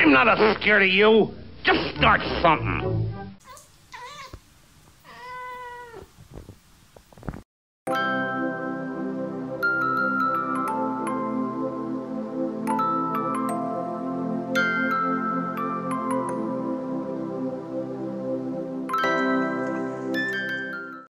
I'm not a scared of you. Just start something.